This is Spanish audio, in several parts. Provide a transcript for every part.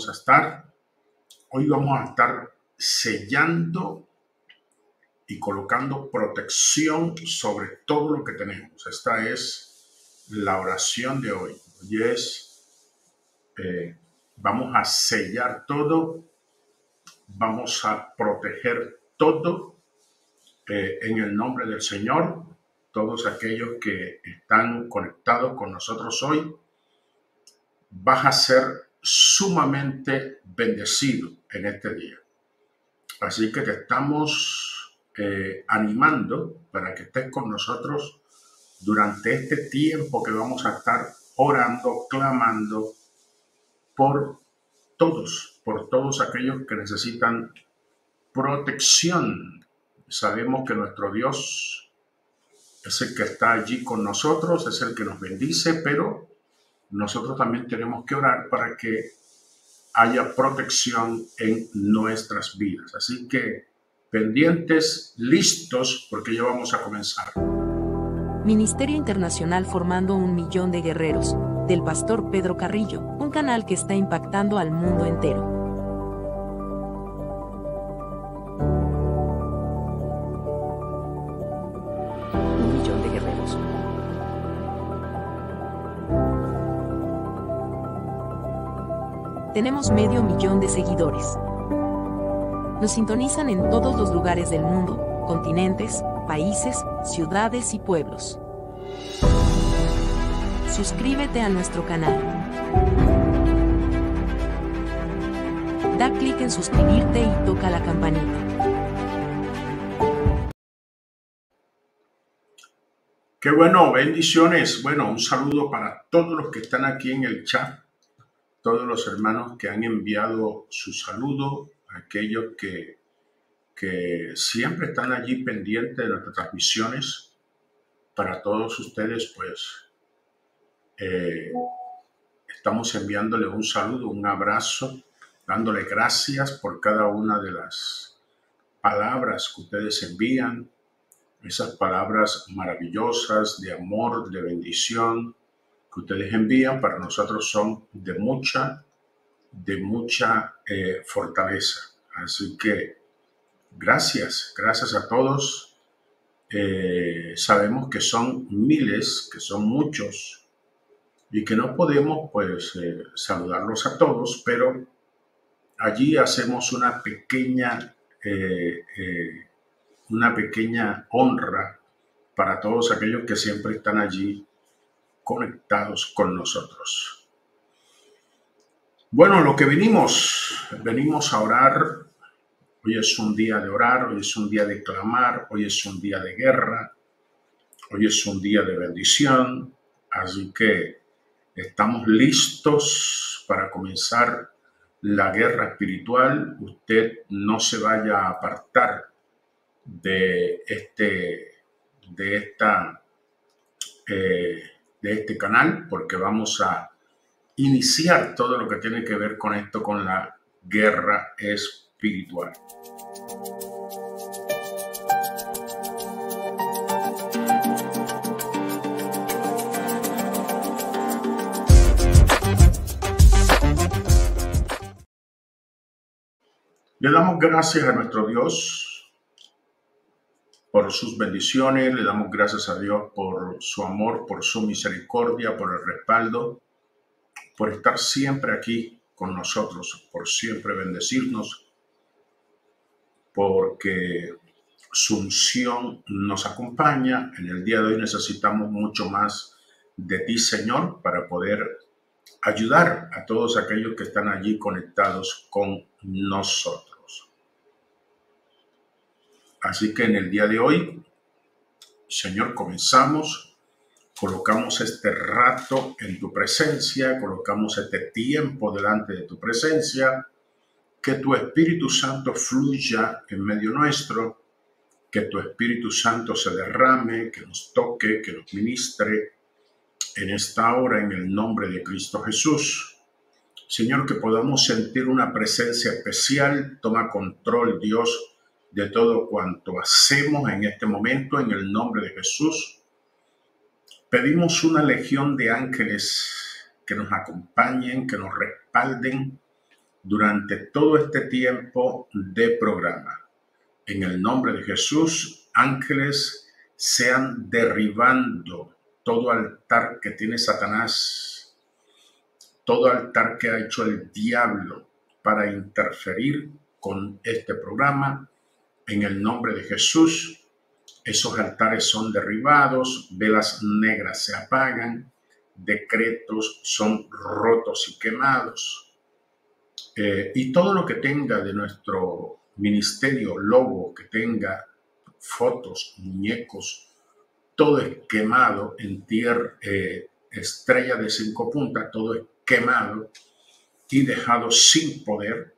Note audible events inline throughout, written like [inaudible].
vamos a estar. Hoy vamos a estar sellando y colocando protección sobre todo lo que tenemos. Esta es la oración de hoy. Hoy es, eh, vamos a sellar todo, vamos a proteger todo eh, en el nombre del Señor. Todos aquellos que están conectados con nosotros hoy, vas a ser sumamente bendecido en este día. Así que te estamos eh, animando para que estés con nosotros durante este tiempo que vamos a estar orando, clamando por todos, por todos aquellos que necesitan protección. Sabemos que nuestro Dios es el que está allí con nosotros, es el que nos bendice, pero nosotros también tenemos que orar para que haya protección en nuestras vidas. Así que pendientes, listos, porque ya vamos a comenzar. Ministerio Internacional Formando un Millón de Guerreros, del pastor Pedro Carrillo, un canal que está impactando al mundo entero. Tenemos medio millón de seguidores. Nos sintonizan en todos los lugares del mundo, continentes, países, ciudades y pueblos. Suscríbete a nuestro canal. Da clic en suscribirte y toca la campanita. Qué bueno, bendiciones. Bueno, un saludo para todos los que están aquí en el chat, todos los hermanos que han enviado su saludo, aquellos que, que siempre están allí pendientes de nuestras transmisiones. Para todos ustedes, pues, eh, estamos enviándole un saludo, un abrazo, dándole gracias por cada una de las palabras que ustedes envían, esas palabras maravillosas de amor, de bendición que ustedes envían para nosotros son de mucha de mucha eh, fortaleza. Así que gracias, gracias a todos. Eh, sabemos que son miles, que son muchos y que no podemos pues eh, saludarlos a todos, pero allí hacemos una pequeña, una pequeña honra para todos aquellos que siempre están allí conectados con nosotros. Bueno, lo que venimos, venimos a orar. Hoy es un día de orar, hoy es un día de clamar, hoy es un día de guerra, hoy es un día de bendición. Así que estamos listos para comenzar la guerra espiritual. Usted no se vaya a apartar de este, de esta, eh, de este canal porque vamos a iniciar todo lo que tiene que ver con esto, con la guerra espiritual. Le damos gracias a nuestro Dios por sus bendiciones, le damos gracias a Dios por su amor, por su misericordia, por el respaldo por estar siempre aquí con nosotros, por siempre bendecirnos, porque su unción nos acompaña. En el día de hoy necesitamos mucho más de ti, Señor, para poder ayudar a todos aquellos que están allí conectados con nosotros. Así que en el día de hoy, Señor, comenzamos colocamos este rato en tu presencia, colocamos este tiempo delante de tu presencia, que tu Espíritu Santo fluya en medio nuestro, que tu Espíritu Santo se derrame, que nos toque, que nos ministre en esta hora en el nombre de Cristo Jesús. Señor, que podamos sentir una presencia especial, toma control Dios de todo cuanto hacemos en este momento en el nombre de Jesús Pedimos una legión de ángeles que nos acompañen, que nos respalden durante todo este tiempo de programa. En el nombre de Jesús, ángeles sean derribando todo altar que tiene Satanás, todo altar que ha hecho el diablo para interferir con este programa. En el nombre de Jesús, esos altares son derribados, velas negras se apagan, decretos son rotos y quemados. Eh, y todo lo que tenga de nuestro ministerio, logo, que tenga fotos, muñecos, todo es quemado en tierra, eh, estrella de cinco puntas, todo es quemado y dejado sin poder.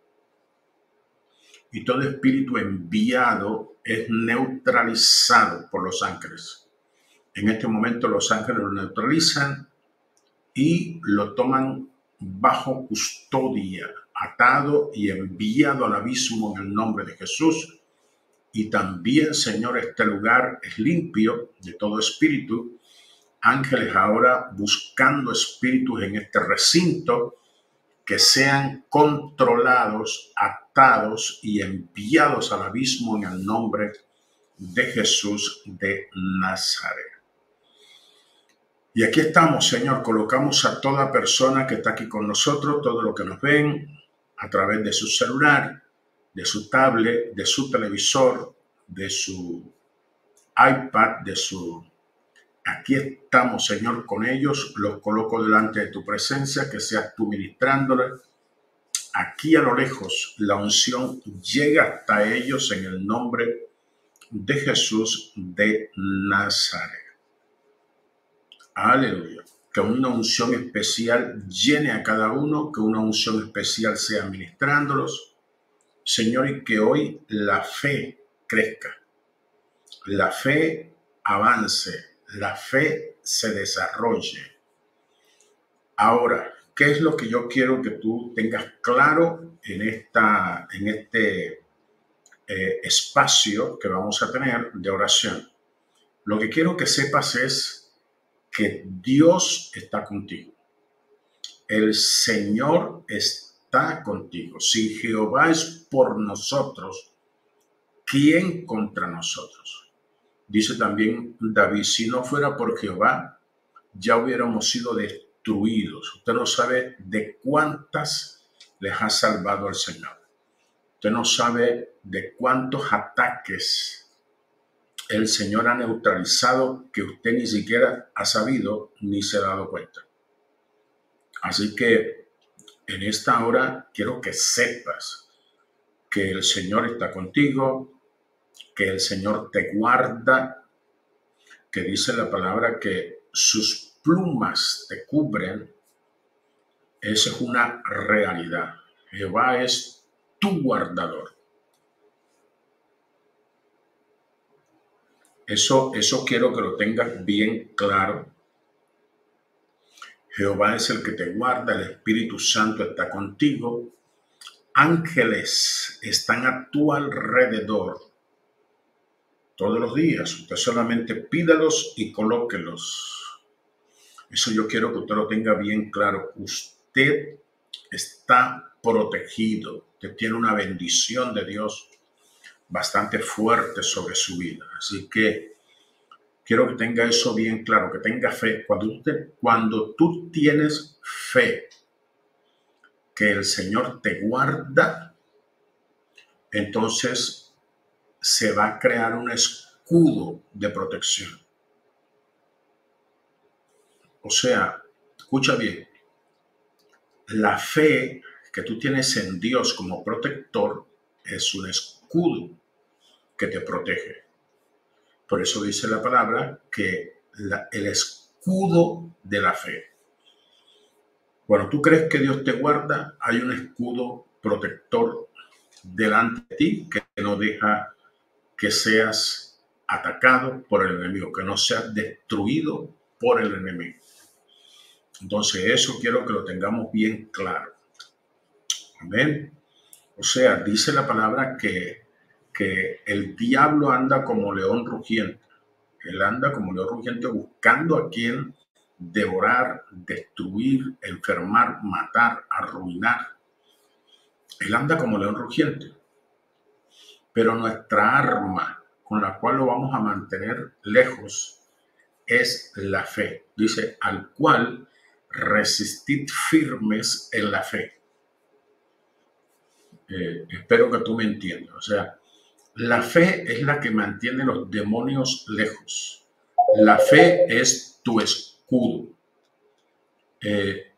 Y todo espíritu enviado es neutralizado por los ángeles. En este momento los ángeles lo neutralizan y lo toman bajo custodia, atado y enviado al abismo en el nombre de Jesús. Y también, Señor, este lugar es limpio de todo espíritu. Ángeles ahora buscando espíritus en este recinto que sean controlados, atados y enviados al abismo en el nombre de Jesús de Nazaret. Y aquí estamos, Señor, colocamos a toda persona que está aquí con nosotros, todo lo que nos ven a través de su celular, de su tablet, de su televisor, de su iPad, de su... Aquí estamos, Señor, con ellos, los coloco delante de tu presencia, que seas tú ministrándoles. Aquí a lo lejos la unción llega hasta ellos en el nombre de Jesús de Nazaret. Aleluya. Que una unción especial llene a cada uno, que una unción especial sea ministrándolos. Señor, y que hoy la fe crezca, la fe avance, la fe se desarrolle. Ahora, ¿qué es lo que yo quiero que tú tengas claro en, esta, en este eh, espacio que vamos a tener de oración? Lo que quiero que sepas es que Dios está contigo. El Señor está contigo. Si Jehová es por nosotros, ¿quién contra nosotros? Dice también David, si no fuera por Jehová, ya hubiéramos sido destruidos. Usted no sabe de cuántas les ha salvado el Señor. Usted no sabe de cuántos ataques el Señor ha neutralizado que usted ni siquiera ha sabido ni se ha dado cuenta. Así que en esta hora quiero que sepas que el Señor está contigo, que el Señor te guarda, que dice la palabra que sus plumas te cubren. Esa es una realidad. Jehová es tu guardador. Eso, eso quiero que lo tengas bien claro. Jehová es el que te guarda, el Espíritu Santo está contigo. Ángeles están a tu alrededor todos los días. Usted solamente pídalos y colóquelos. Eso yo quiero que usted lo tenga bien claro. Usted está protegido. Usted tiene una bendición de Dios bastante fuerte sobre su vida. Así que quiero que tenga eso bien claro, que tenga fe. Cuando, cuando tú tienes fe que el Señor te guarda, entonces se va a crear un escudo de protección. O sea, escucha bien, la fe que tú tienes en Dios como protector es un escudo que te protege. Por eso dice la palabra que el escudo de la fe. Cuando tú crees que Dios te guarda, hay un escudo protector delante de ti que no deja que seas atacado por el enemigo, que no seas destruido por el enemigo. Entonces eso quiero que lo tengamos bien claro. Amén. O sea, dice la palabra que que el diablo anda como león rugiente. Él anda como león rugiente buscando a quien devorar, destruir, enfermar, matar, arruinar. Él anda como león rugiente. Pero nuestra arma con la cual lo vamos a mantener lejos es la fe. Dice, al cual resistid firmes en la fe. Eh, espero que tú me entiendas. O sea, la fe es la que mantiene los demonios lejos. La fe es tu escudo. Eh,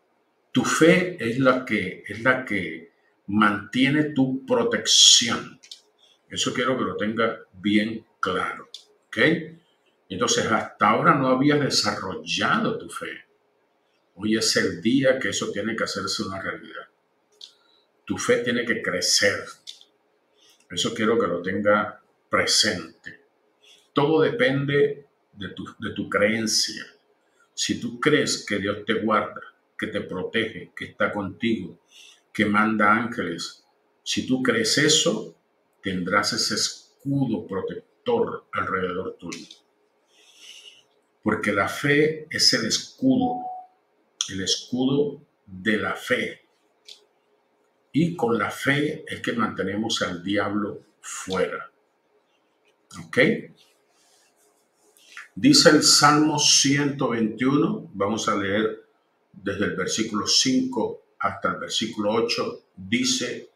tu fe es la que es la que mantiene tu protección. Eso quiero que lo tenga bien claro. ¿Ok? Entonces, hasta ahora no habías desarrollado tu fe. Hoy es el día que eso tiene que hacerse una realidad. Tu fe tiene que crecer. Eso quiero que lo tenga presente. Todo depende de tu, de tu creencia. Si tú crees que Dios te guarda, que te protege, que está contigo, que manda ángeles, si tú crees eso, tendrás ese escudo protector alrededor tuyo. Porque la fe es el escudo, el escudo de la fe. Y con la fe es que mantenemos al diablo fuera. ¿Ok? Dice el Salmo 121, vamos a leer desde el versículo 5 hasta el versículo 8, dice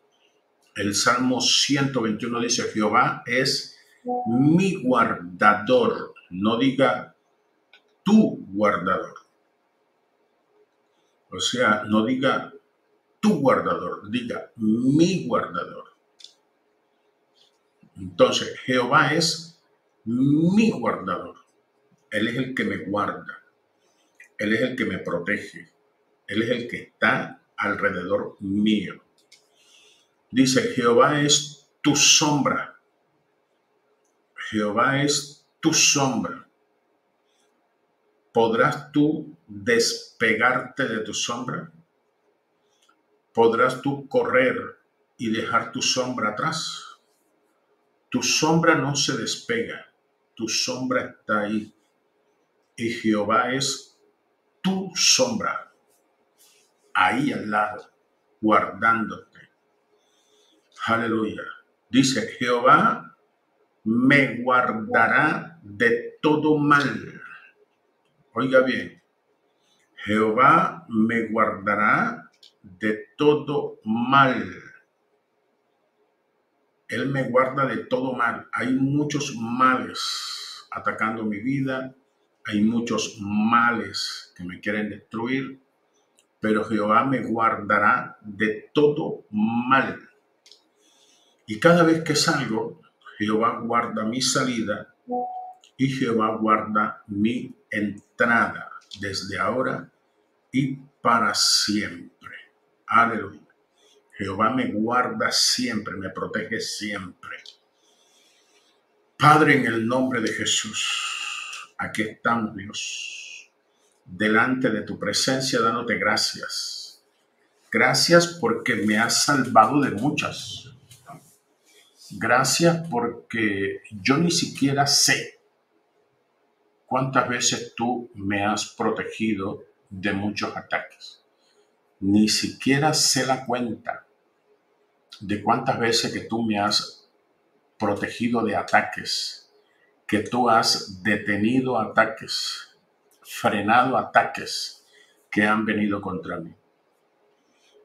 el Salmo 121 dice, Jehová es mi guardador, no diga tu guardador. O sea, no diga tu guardador, diga mi guardador. Entonces, Jehová es mi guardador. Él es el que me guarda. Él es el que me protege. Él es el que está alrededor mío. Dice, Jehová es tu sombra. Jehová es tu sombra. ¿Podrás tú despegarte de tu sombra? ¿Podrás tú correr y dejar tu sombra atrás? Tu sombra no se despega, tu sombra está ahí. Y Jehová es tu sombra, ahí al lado, guardándote Aleluya. Dice, Jehová me guardará de todo mal. Oiga bien, Jehová me guardará de todo mal. Él me guarda de todo mal. Hay muchos males atacando mi vida. Hay muchos males que me quieren destruir. Pero Jehová me guardará de todo mal. Y cada vez que salgo, Jehová guarda mi salida y Jehová guarda mi entrada desde ahora y para siempre. Aleluya. Jehová me guarda siempre, me protege siempre. Padre, en el nombre de Jesús, aquí estamos, Dios, delante de tu presencia, dándote gracias. Gracias porque me has salvado de muchas Gracias porque yo ni siquiera sé cuántas veces tú me has protegido de muchos ataques. Ni siquiera sé la cuenta de cuántas veces que tú me has protegido de ataques, que tú has detenido ataques, frenado ataques que han venido contra mí.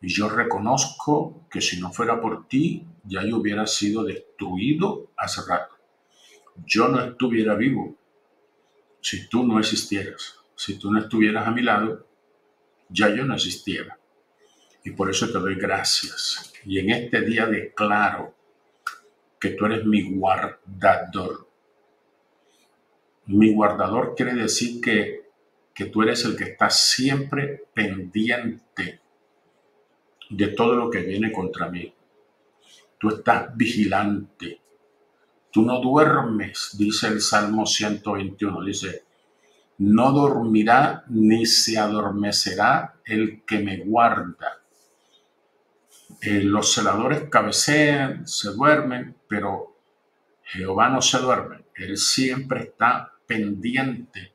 Y yo reconozco que si no fuera por ti, ya yo hubiera sido destruido hace rato. Yo no estuviera vivo si tú no existieras. Si tú no estuvieras a mi lado, ya yo no existiera. Y por eso te doy gracias. Y en este día declaro que tú eres mi guardador. Mi guardador quiere decir que, que tú eres el que está siempre pendiente de todo lo que viene contra mí. Tú estás vigilante. Tú no duermes, dice el Salmo 121. Dice, no dormirá ni se adormecerá el que me guarda. Eh, los celadores cabecean, se duermen, pero Jehová no se duerme. Él siempre está pendiente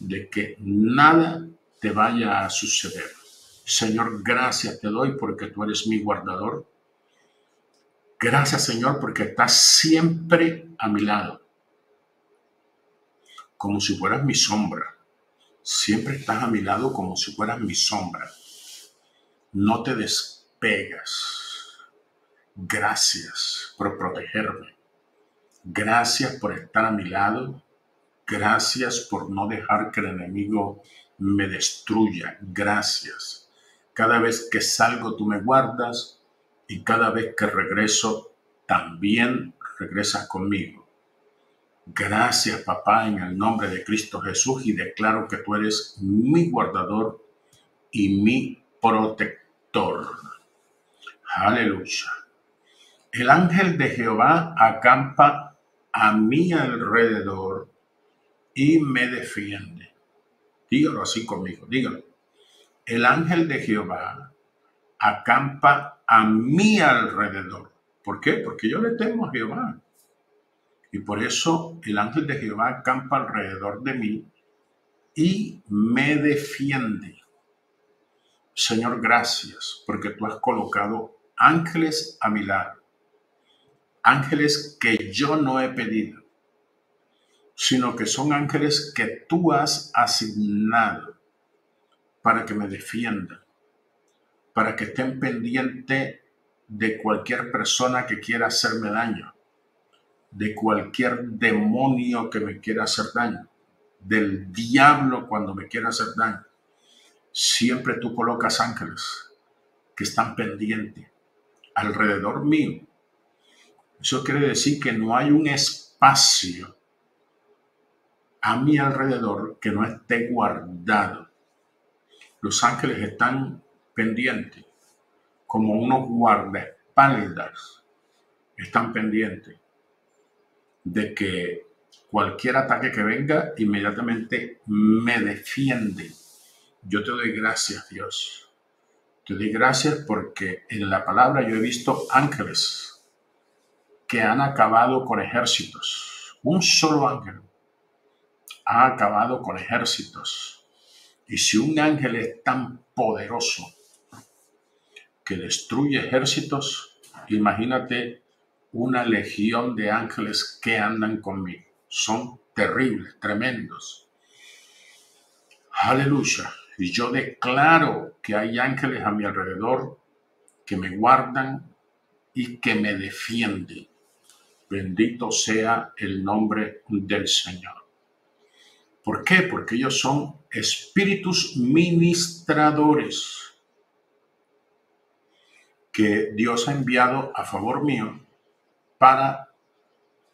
de que nada te vaya a suceder. Señor, gracias te doy porque tú eres mi guardador. Gracias Señor porque estás siempre a mi lado, como si fueras mi sombra. Siempre estás a mi lado como si fueras mi sombra. No te despegas. Gracias por protegerme. Gracias por estar a mi lado. Gracias por no dejar que el enemigo me destruya. Gracias. Cada vez que salgo tú me guardas y cada vez que regreso también regresas conmigo. Gracias papá en el nombre de Cristo Jesús y declaro que tú eres mi guardador y mi protector. Aleluya. El ángel de Jehová acampa a mi alrededor y me defiende. Dígalo así conmigo, dígalo. El ángel de Jehová acampa a mi alrededor. ¿Por qué? Porque yo le temo a Jehová. Y por eso el ángel de Jehová acampa alrededor de mí y me defiende. Señor, gracias porque tú has colocado ángeles a mi lado. Ángeles que yo no he pedido, sino que son ángeles que tú has asignado para que me defiendan, para que estén pendientes de cualquier persona que quiera hacerme daño de cualquier demonio que me quiera hacer daño, del diablo cuando me quiera hacer daño. Siempre tú colocas ángeles que están pendientes alrededor mío. Eso quiere decir que no hay un espacio a mi alrededor que no esté guardado. Los ángeles están pendientes, como unos guardaespaldas, están pendientes de que cualquier ataque que venga inmediatamente me defiende. Yo te doy gracias, Dios. Te doy gracias porque en la palabra yo he visto ángeles que han acabado con ejércitos. Un solo ángel ha acabado con ejércitos. Y si un ángel es tan poderoso que destruye ejércitos, imagínate una legión de ángeles que andan conmigo. Son terribles, tremendos. Aleluya. Y yo declaro que hay ángeles a mi alrededor que me guardan y que me defienden. Bendito sea el nombre del Señor. ¿Por qué? Porque ellos son espíritus ministradores que Dios ha enviado a favor mío para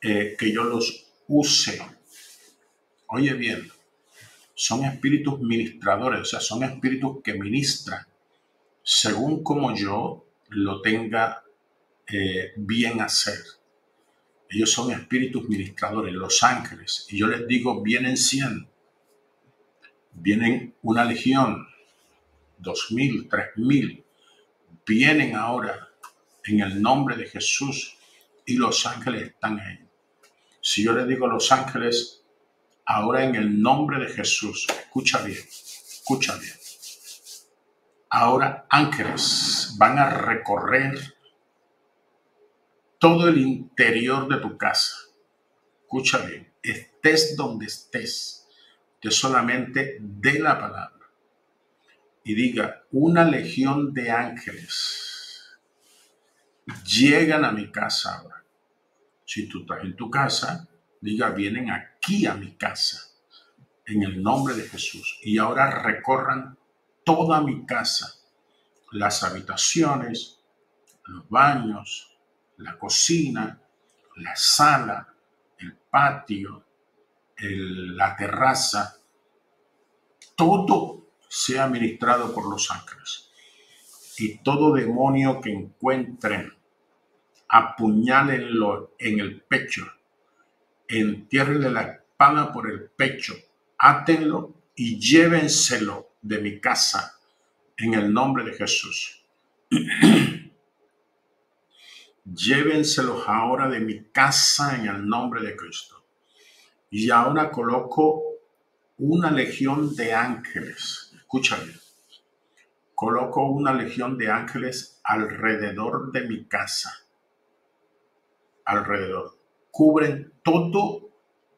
eh, que yo los use. Oye bien, son espíritus ministradores, o sea, son espíritus que ministran según como yo lo tenga eh, bien hacer. Ellos son espíritus ministradores, los ángeles. Y yo les digo, vienen cien, vienen una legión, dos mil, tres mil, vienen ahora en el nombre de Jesús y los ángeles están ahí. Si yo le digo a los ángeles, ahora en el nombre de Jesús, escucha bien, escucha bien. Ahora ángeles van a recorrer todo el interior de tu casa. Escucha bien, estés donde estés, que solamente de la palabra. Y diga, una legión de ángeles llegan a mi casa ahora. Si tú estás en tu casa, diga, vienen aquí a mi casa, en el nombre de Jesús. Y ahora recorran toda mi casa, las habitaciones, los baños, la cocina, la sala, el patio, la terraza, todo sea ministrado por los ángeles y todo demonio que encuentren, apuñálenlo en el pecho, entiérrenle la espada por el pecho, átenlo y llévenselo de mi casa en el nombre de Jesús. [clears throat] Llévenselos ahora de mi casa en el nombre de Cristo. Y ahora coloco una legión de ángeles. Escúchame coloco una legión de ángeles alrededor de mi casa. alrededor, cubren todo,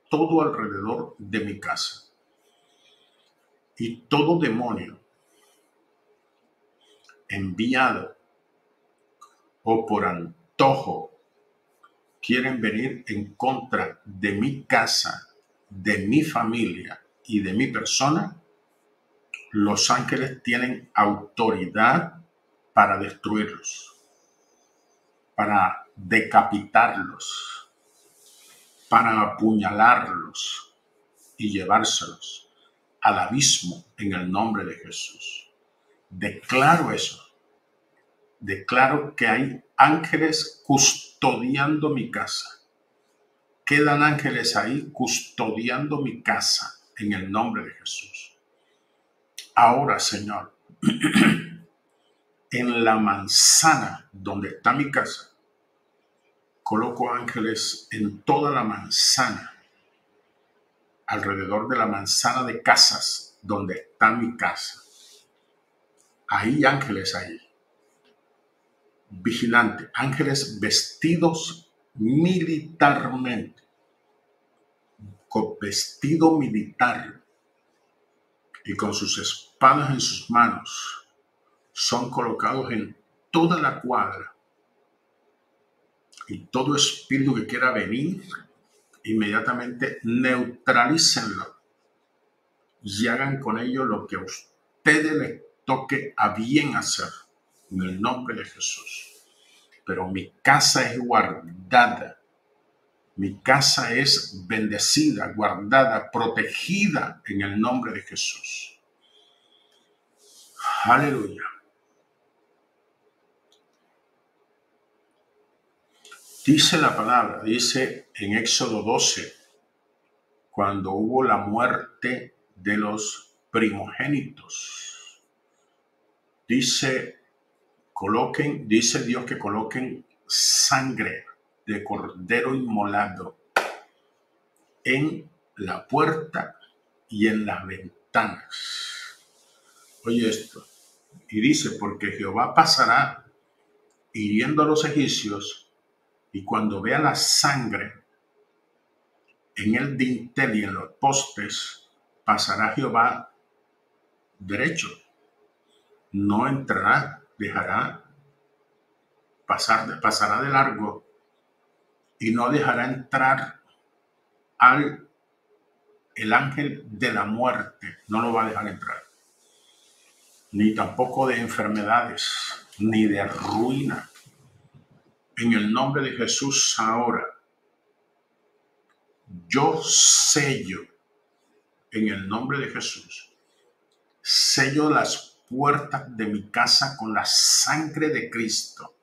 todo alrededor de mi casa. Y todo demonio enviado o por antojo quieren venir en contra de mi casa, de mi familia y de mi persona, los ángeles tienen autoridad para destruirlos, para decapitarlos, para apuñalarlos y llevárselos al abismo en el nombre de Jesús. Declaro eso. Declaro que hay ángeles custodiando mi casa. Quedan ángeles ahí custodiando mi casa en el nombre de Jesús. Ahora, Señor, en la manzana donde está mi casa, coloco ángeles en toda la manzana, alrededor de la manzana de casas donde está mi casa. Hay ángeles ahí, vigilantes, ángeles vestidos militarmente, con vestido militar y con sus espadas en sus manos, son colocados en toda la cuadra. Y todo espíritu que quiera venir, inmediatamente neutralícenlo y hagan con ello lo que a ustedes les toque a bien hacer, en el nombre de Jesús. Pero mi casa es guardada, mi casa es bendecida, guardada, protegida en el nombre de Jesús. Aleluya. Dice la palabra, dice en Éxodo 12, cuando hubo la muerte de los primogénitos. Dice, coloquen, dice Dios que coloquen sangre de cordero inmolado en la puerta y en las ventanas. Oye esto. Y dice, porque Jehová pasará hiriendo a los egipcios y cuando vea la sangre en el dintel y en los postes, pasará Jehová derecho. No entrará, dejará pasar, pasará de largo y no dejará entrar al el ángel de la muerte, no lo va a dejar entrar. Ni tampoco de enfermedades, ni de ruina, en el nombre de Jesús ahora, yo sello en el nombre de Jesús, sello las puertas de mi casa con la sangre de Cristo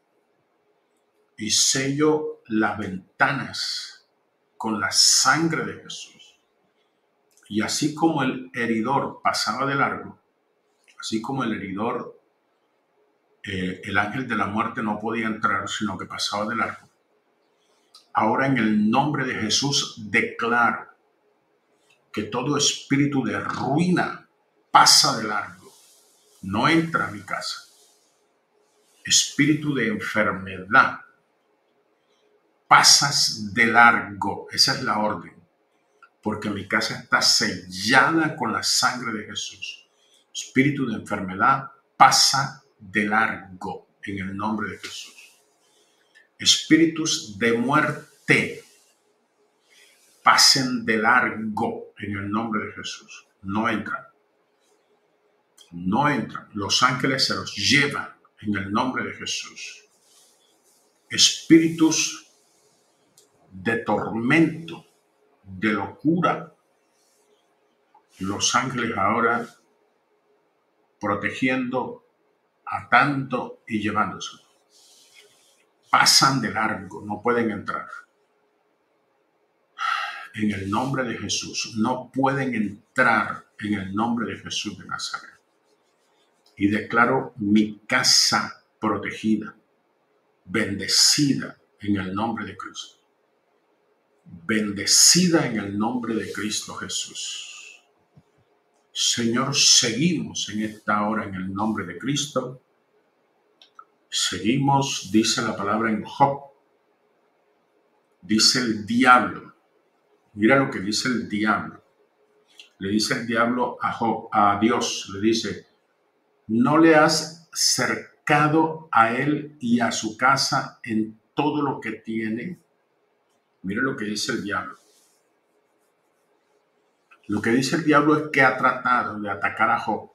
y sello las ventanas con la sangre de Jesús. Y así como el heridor pasaba de largo, así como el heridor eh, el ángel de la muerte no podía entrar, sino que pasaba de largo. Ahora en el nombre de Jesús declaro que todo espíritu de ruina pasa de largo, no entra a mi casa. Espíritu de enfermedad, pasas de largo, esa es la orden, porque mi casa está sellada con la sangre de Jesús. Espíritu de enfermedad, pasa de largo en el nombre de Jesús. Espíritus de muerte pasen de largo en el nombre de Jesús. No entran. No entran. Los ángeles se los llevan en el nombre de Jesús. Espíritus de tormento, de locura. Los ángeles ahora protegiendo atando y llevándose. Pasan de largo, no pueden entrar. En el nombre de Jesús, no pueden entrar en el nombre de Jesús de Nazaret. Y declaro mi casa protegida, bendecida en el nombre de Cristo. Bendecida en el nombre de Cristo Jesús. Señor, seguimos en esta hora en el nombre de Cristo. Seguimos, dice la palabra en Job, dice el diablo, mira lo que dice el diablo. Le dice el diablo a, Job, a Dios, le dice, no le has cercado a él y a su casa en todo lo que tiene. Mira lo que dice el diablo. Lo que dice el diablo es que ha tratado de atacar a Job.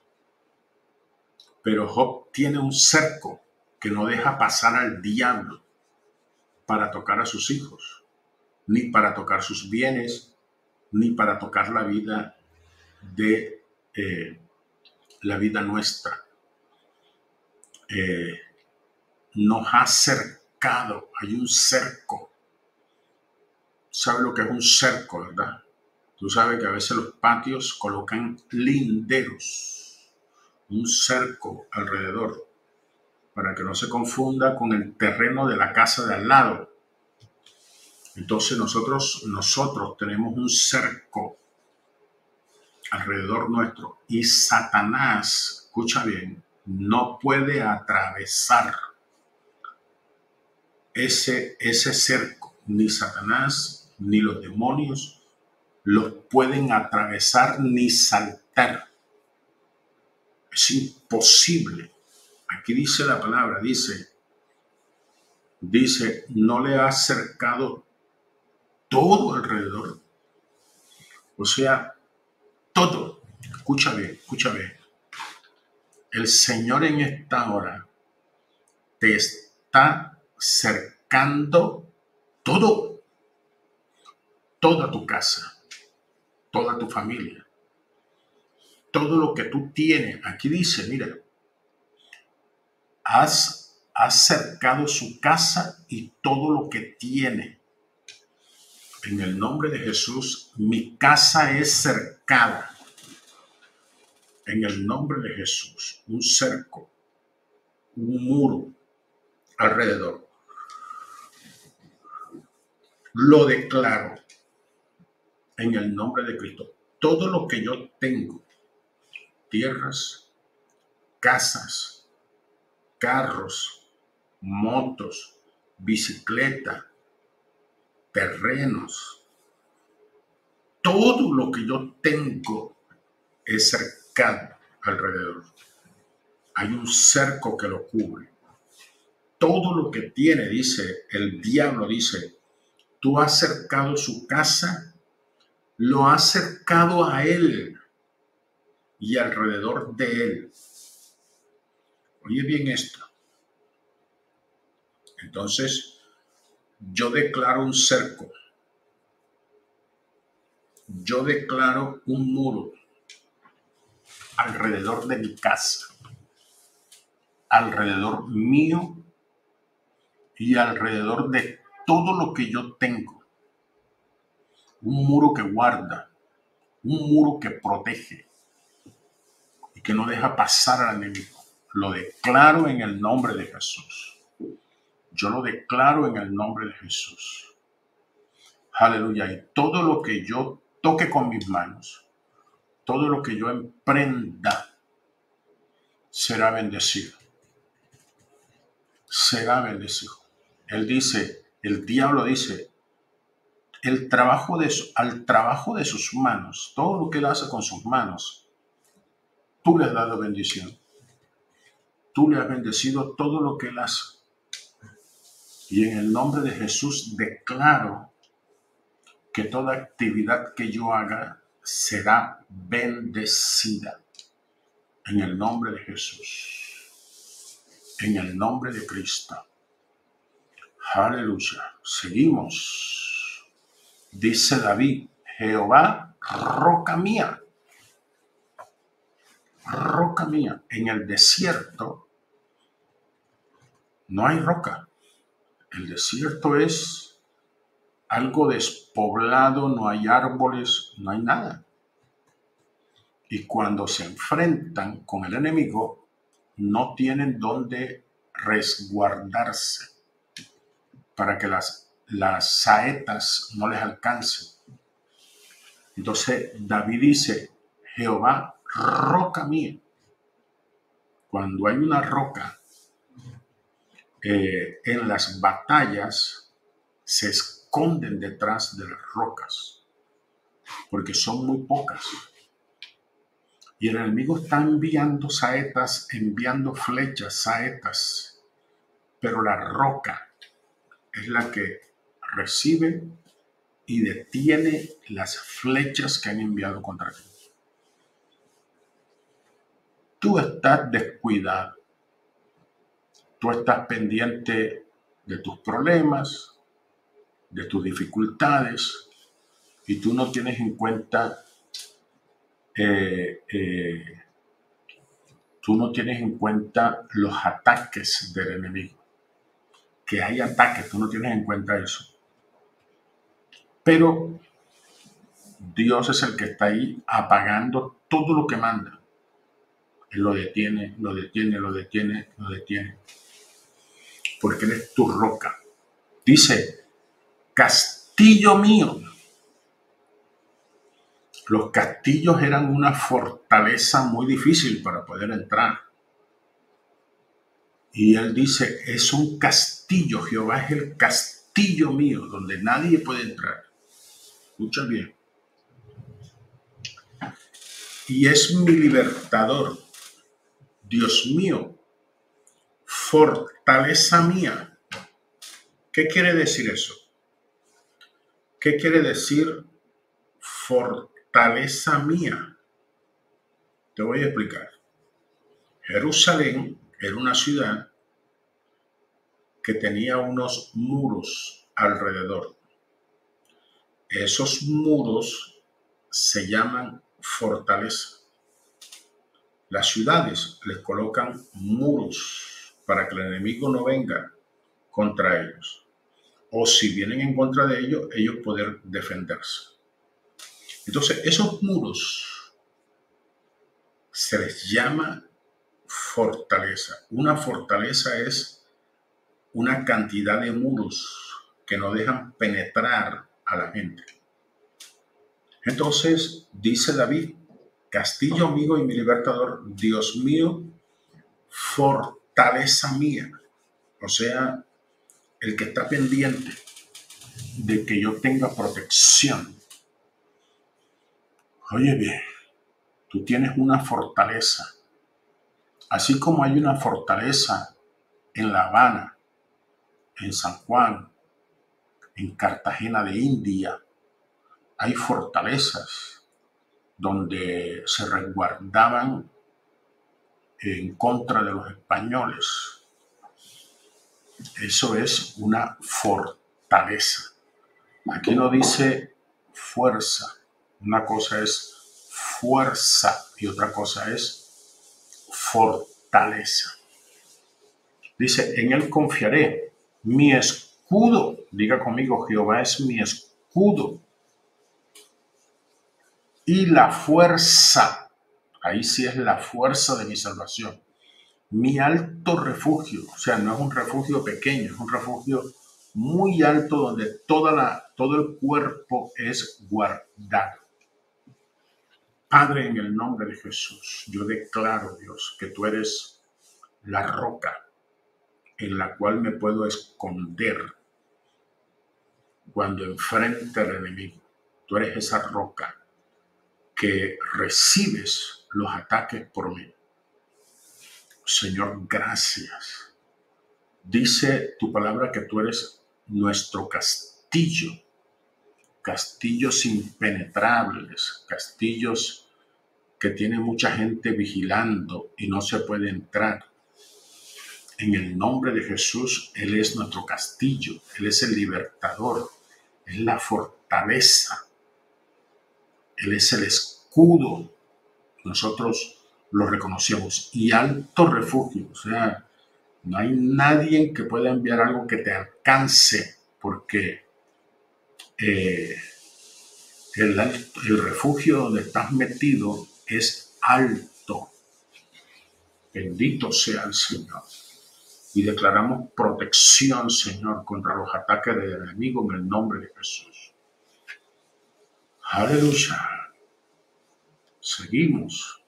Pero Job tiene un cerco que no deja pasar al diablo para tocar a sus hijos, ni para tocar sus bienes, ni para tocar la vida de eh, la vida nuestra. Eh, nos ha cercado, hay un cerco. ¿Sabe lo que es un cerco, verdad? Tú sabes que a veces los patios colocan linderos, un cerco alrededor, para que no se confunda con el terreno de la casa de al lado. Entonces nosotros, nosotros tenemos un cerco alrededor nuestro y Satanás, escucha bien, no puede atravesar ese, ese cerco, ni Satanás, ni los demonios los pueden atravesar ni saltar. Es imposible. Aquí dice la palabra, dice, dice, no le ha acercado todo alrededor. O sea, todo. Escucha bien, escucha bien. El Señor en esta hora te está cercando todo, toda tu casa toda tu familia, todo lo que tú tienes. Aquí dice, mira, has, has cercado su casa y todo lo que tiene. En el nombre de Jesús, mi casa es cercada. En el nombre de Jesús, un cerco, un muro alrededor. Lo declaro en el nombre de Cristo. Todo lo que yo tengo, tierras, casas, carros, motos, bicicleta, terrenos, todo lo que yo tengo es cercado alrededor. Hay un cerco que lo cubre. Todo lo que tiene, dice el diablo, dice, tú has cercado su casa lo ha acercado a Él y alrededor de Él. Oye bien esto. Entonces, yo declaro un cerco. Yo declaro un muro alrededor de mi casa, alrededor mío y alrededor de todo lo que yo tengo un muro que guarda, un muro que protege y que no deja pasar al enemigo. Lo declaro en el nombre de Jesús. Yo lo declaro en el nombre de Jesús. Aleluya. Y todo lo que yo toque con mis manos, todo lo que yo emprenda, será bendecido. Será bendecido. Él dice, el diablo dice, el trabajo de al trabajo de sus manos, todo lo que él hace con sus manos, tú le has dado bendición. Tú le has bendecido todo lo que él hace. Y en el nombre de Jesús declaro que toda actividad que yo haga será bendecida. En el nombre de Jesús. En el nombre de Cristo. Aleluya. Seguimos. Dice David, Jehová, roca mía, roca mía. En el desierto no hay roca. El desierto es algo despoblado, no hay árboles, no hay nada. Y cuando se enfrentan con el enemigo, no tienen dónde resguardarse para que las las saetas no les alcancen. Entonces David dice, Jehová, roca mía. Cuando hay una roca eh, en las batallas, se esconde esconden detrás de las rocas, porque son muy pocas. Y el enemigo está enviando saetas, enviando flechas, saetas, pero la roca es la que recibe y detiene las flechas que han enviado contra ti. Tú estás descuidado, tú estás pendiente de tus problemas, de tus dificultades, y tú no tienes en cuenta, eh, eh, tú no tienes en cuenta los ataques del enemigo. Que hay ataques, tú no tienes en cuenta eso. Pero Dios es el que está ahí apagando todo lo que manda. Él lo detiene, lo detiene, lo detiene, lo detiene. Porque Él es tu roca. Dice, castillo mío. Los castillos eran una fortaleza muy difícil para poder entrar. Y Él dice, es un castillo, Jehová es el castillo mío, donde nadie puede entrar. Escucha bien. Y es mi libertador. Dios mío, fortaleza mía. ¿Qué quiere decir eso? ¿Qué quiere decir fortaleza mía? Te voy a explicar. Jerusalén era una ciudad que tenía unos muros alrededor. Esos muros se llaman fortaleza. Las ciudades les colocan muros para que el enemigo no venga contra ellos. O si vienen en contra de ellos, ellos poder defenderse. Entonces, esos muros se les llama fortaleza. Una fortaleza es una cantidad de muros que no dejan penetrar a la gente. Entonces dice David, castillo amigo y mi libertador, Dios mío, fortaleza mía. O sea, el que está pendiente de que yo tenga protección. Oye bien, tú tienes una fortaleza. Así como hay una fortaleza en La Habana, en San Juan, en Cartagena de India hay fortalezas donde se resguardaban en contra de los españoles. Eso es una fortaleza. Aquí no dice fuerza. Una cosa es fuerza y otra cosa es fortaleza. Dice, en él confiaré. Mi escudo escudo. Diga conmigo, Jehová es mi escudo. Y la fuerza, ahí sí es la fuerza de mi salvación. Mi alto refugio, o sea, no es un refugio pequeño, es un refugio muy alto donde toda la, todo el cuerpo es guardado. Padre, en el nombre de Jesús, yo declaro, Dios, que tú eres la roca en la cual me puedo esconder cuando enfrente al enemigo. Tú eres esa roca que recibes los ataques por mí. Señor, gracias. Dice tu palabra que tú eres nuestro castillo, castillos impenetrables, castillos que tiene mucha gente vigilando y no se puede entrar. En el nombre de Jesús, Él es nuestro castillo, Él es el libertador, es la fortaleza, Él es el escudo. Nosotros lo reconocemos y alto refugio, o sea, no hay nadie que pueda enviar algo que te alcance, porque eh, el, el refugio donde estás metido es alto. Bendito sea el Señor y declaramos protección, Señor, contra los ataques del enemigo en el nombre de Jesús. Aleluya. Seguimos.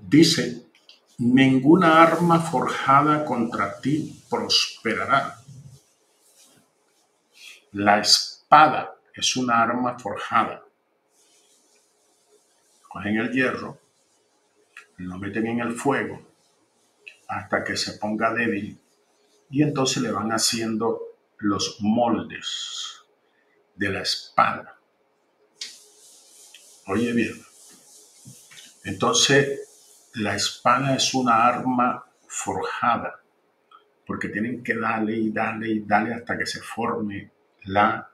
Dice ninguna arma forjada contra ti prosperará. La espada es una arma forjada. Cogen el hierro, lo meten en el fuego hasta que se ponga débil y entonces le van haciendo los moldes de la espada. Oye bien, entonces la espada es una arma forjada, porque tienen que darle y darle y darle hasta que se forme la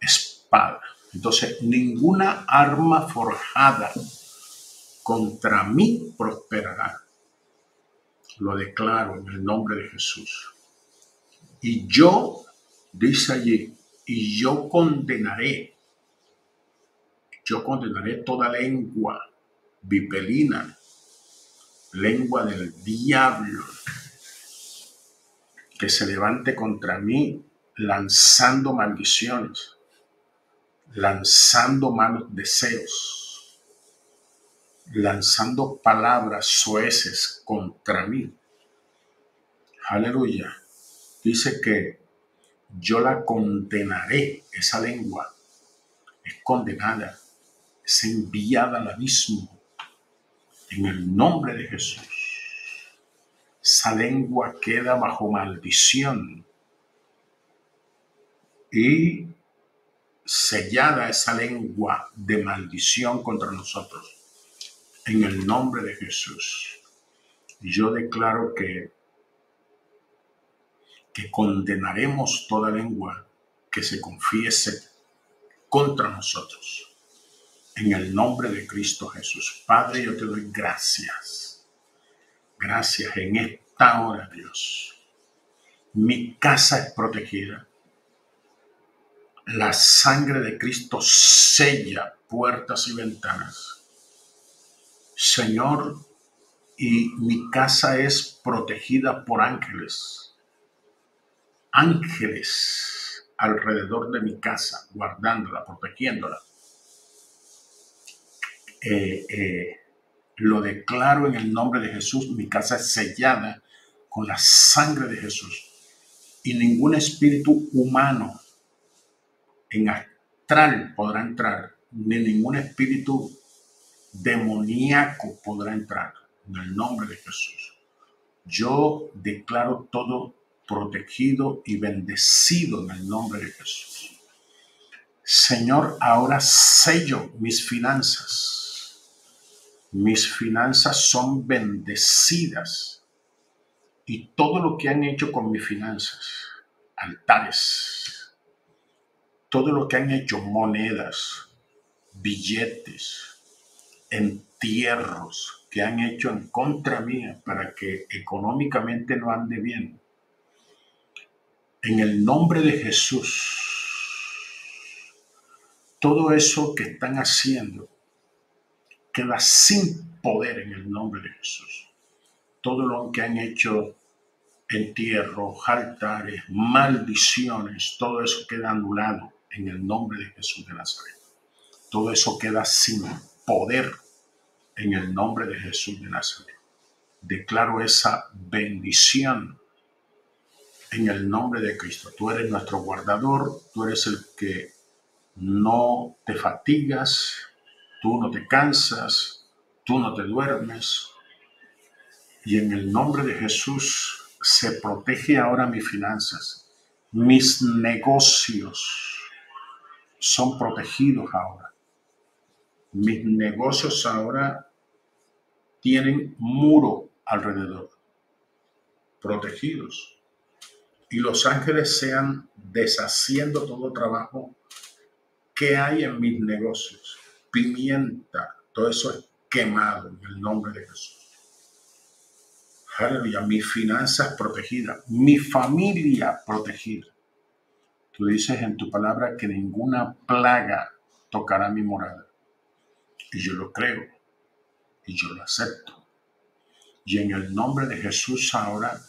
espada. Entonces, ninguna arma forjada contra mí prosperará. Lo declaro en el nombre de Jesús. Y yo, dice allí, y yo condenaré, yo condenaré toda lengua vipelina, lengua del diablo, que se levante contra mí lanzando maldiciones, lanzando malos deseos, lanzando palabras sueces contra mí. Aleluya. Dice que yo la condenaré, esa lengua es condenada, es enviada al abismo en el nombre de Jesús. Esa lengua queda bajo maldición y sellada esa lengua de maldición contra nosotros. En el nombre de Jesús. Yo declaro que, que condenaremos toda lengua que se confiese contra nosotros en el nombre de Cristo Jesús. Padre, yo te doy gracias. Gracias en esta hora, Dios. Mi casa es protegida. La sangre de Cristo sella puertas y ventanas. Señor, y mi casa es protegida por ángeles. Ángeles alrededor de mi casa, guardándola, protegiéndola eh, eh, lo declaro en el nombre de Jesús, mi casa es sellada con la sangre de Jesús. Y ningún espíritu humano en astral podrá entrar, ni ningún espíritu demoníaco podrá entrar en el nombre de Jesús. Yo declaro todo protegido y bendecido en el nombre de Jesús. Señor, ahora sello mis finanzas mis finanzas son bendecidas y todo lo que han hecho con mis finanzas, altares, todo lo que han hecho, monedas, billetes, entierros que han hecho en contra mía para que económicamente no ande bien. En el nombre de Jesús, todo eso que están haciendo queda sin poder en el nombre de Jesús. Todo lo que han hecho entierros, altares, maldiciones, todo eso queda anulado en el nombre de Jesús de Nazaret. Todo eso queda sin poder en el nombre de Jesús de Nazaret. Declaro esa bendición en el nombre de Cristo. Tú eres nuestro guardador, tú eres el que no te fatigas, Tú no te cansas, tú no te duermes. Y en el nombre de Jesús se protege ahora mis finanzas. Mis negocios son protegidos ahora. Mis negocios ahora tienen muro alrededor, protegidos. Y los ángeles sean deshaciendo todo trabajo que hay en mis negocios pimienta, todo eso es quemado en el nombre de Jesús. Aleluya, mis finanzas protegidas, mi familia protegida. Tú dices en tu palabra que ninguna plaga tocará mi morada. Y yo lo creo y yo lo acepto. Y en el nombre de Jesús ahora,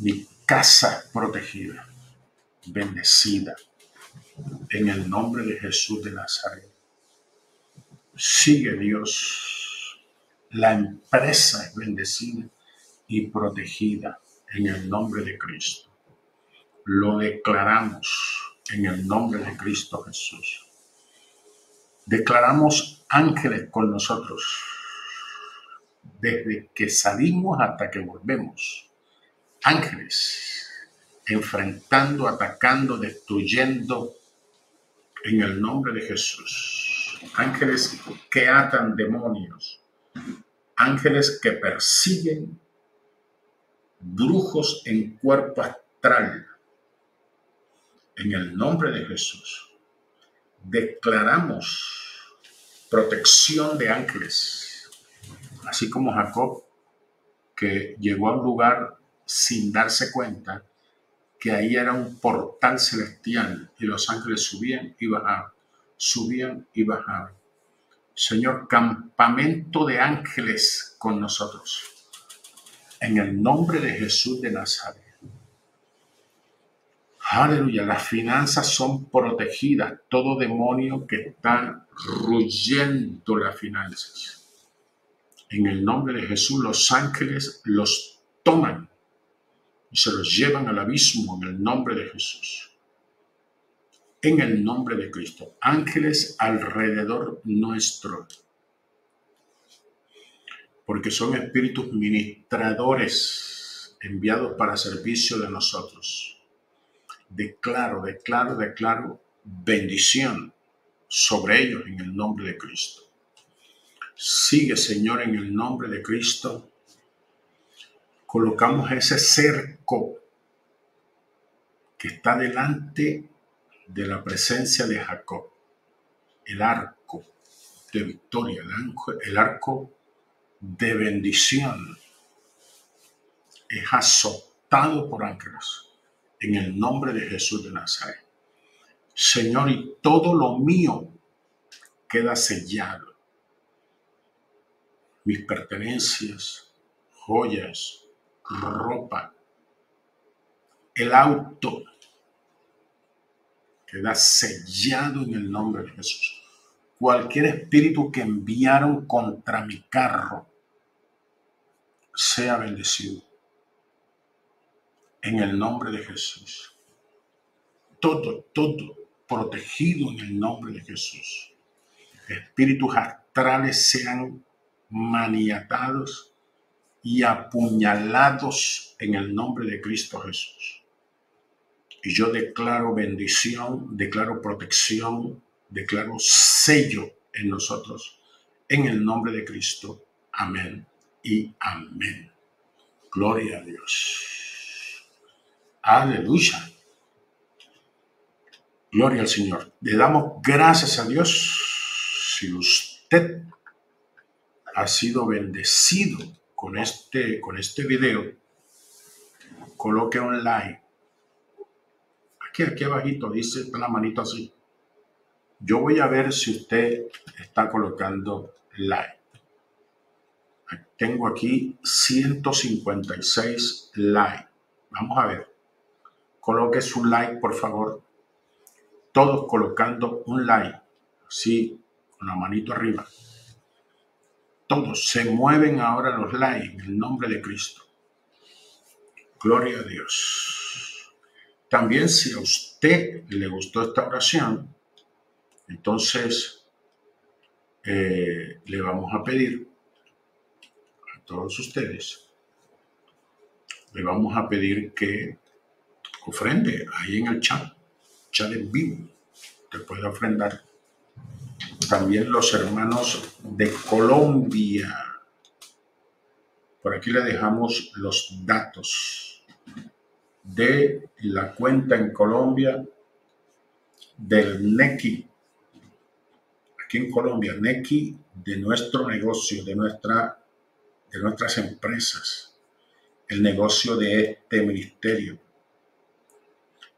mi casa protegida, bendecida en el nombre de Jesús de Nazaret. Sigue Dios La empresa es bendecida y protegida en el nombre de Cristo. Lo declaramos en el nombre de Cristo Jesús. Declaramos ángeles con nosotros desde que salimos hasta que volvemos. Ángeles enfrentando, atacando, destruyendo en el nombre de Jesús. Ángeles que atan demonios. Ángeles que persiguen brujos en cuerpo astral. En el nombre de Jesús. Declaramos protección de ángeles. Así como Jacob, que llegó a un lugar sin darse cuenta que ahí era un portal celestial y los ángeles subían y bajaban, subían y bajaban. Señor, campamento de ángeles con nosotros. En el nombre de Jesús de Nazaret. Aleluya, las finanzas son protegidas. Todo demonio que está ruyendo las finanzas. En el nombre de Jesús, los ángeles los toman y se los llevan al abismo en el nombre de Jesús. En el nombre de Cristo. Ángeles alrededor nuestro. Porque son espíritus ministradores enviados para servicio de nosotros. Declaro, declaro, declaro bendición sobre ellos en el nombre de Cristo. Sigue, Señor, en el nombre de Cristo. Colocamos ese cerco que está delante de la presencia de Jacob, el arco de victoria, el arco de bendición, es azotado por ángeles en el nombre de Jesús de Nazaret. Señor, y todo lo mío queda sellado. Mis pertenencias, joyas, ropa, el auto queda sellado en el nombre de Jesús. Cualquier espíritu que enviaron contra mi carro sea bendecido en el nombre de Jesús. Todo, todo protegido en el nombre de Jesús. Espíritus astrales sean maniatados y apuñalados en el nombre de Cristo Jesús. Y yo declaro bendición, declaro protección, declaro sello en nosotros, en el nombre de Cristo. Amén y amén. Gloria a Dios. Aleluya. Gloria al Señor. Le damos gracias a Dios si usted ha sido bendecido con este, con este video, coloque un like. Aquí, aquí abajito dice la manito así. Yo voy a ver si usted está colocando like. Tengo aquí 156 likes. Vamos a ver. Coloque su like, por favor. Todos colocando un like. Así, con la manito arriba. Todos se mueven ahora los likes en el nombre de Cristo. Gloria a Dios. También si a usted le gustó esta oración, entonces eh, le vamos a pedir a todos ustedes, le vamos a pedir que ofrende ahí en el chat, chat en vivo, te puede ofrendar también los hermanos de Colombia. Por aquí le dejamos los datos de la cuenta en Colombia del NECI. Aquí en Colombia, NECI de nuestro negocio, de, nuestra, de nuestras empresas, el negocio de este ministerio.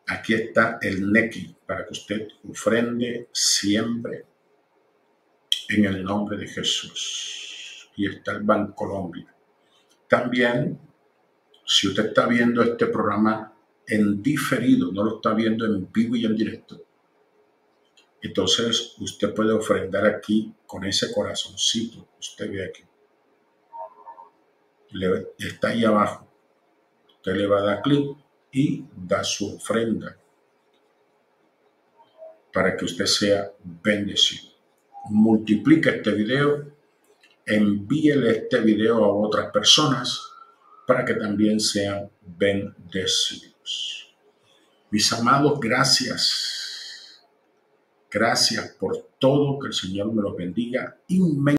Aquí está el NECI para que usted ofrende siempre en el nombre de Jesús. Y está el Banco Colombia. También, si usted está viendo este programa en diferido, no lo está viendo en vivo y en directo, entonces usted puede ofrendar aquí con ese corazoncito que usted ve aquí. está ahí abajo. Usted le va a dar clic y da su ofrenda para que usted sea bendecido. Multiplica este video, envíele este video a otras personas para que también sean bendecidos. Mis amados, gracias. Gracias por todo, que el Señor me los bendiga inmensamente.